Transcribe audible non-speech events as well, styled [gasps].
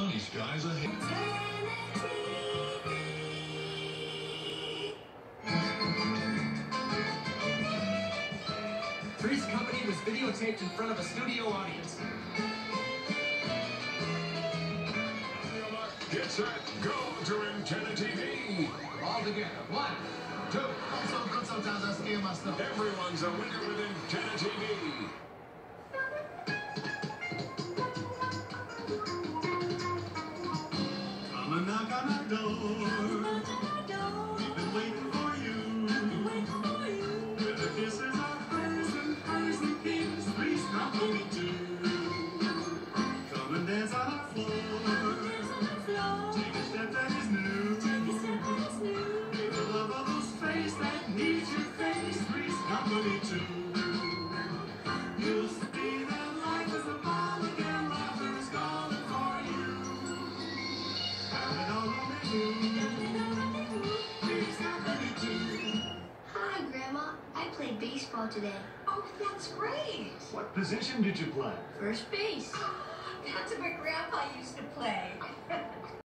sunny skies ahead. Three's Company was videotaped in front of a studio audience. Get set, go to Antenna TV. All together. One, two. Everyone's a winner with Antenna TV. Today. Oh, that's great. What position did you play? First base. [gasps] That's what my grandpa used to play.